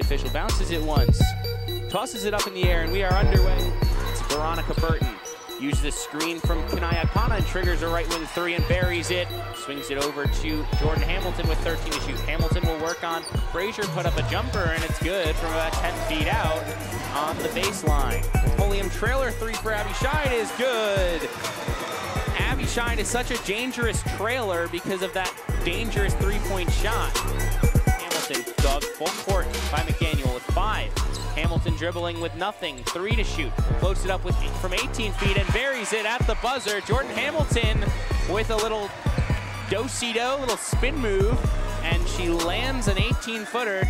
official. Bounces it once, tosses it up in the air, and we are underway. It's Veronica Burton. Uses the screen from Kunaiyi-Akpanah and triggers a right wing three and buries it. Swings it over to Jordan Hamilton with 13 to shoot. Hamilton will work on. Frazier put up a jumper and it's good from about 10 feet out on the baseline. Pulliam trailer three for Abi Scheid is good. Abi Scheid is such a dangerous trailer because of that dangerous three-point shot. Hamilton dug full court Hamilton dribbling with nothing, three to shoot. Floats it up with from 18 feet and buries it at the buzzer. Jordan Hamilton with a little do-si-do, little spin move, and she lands an 18-footer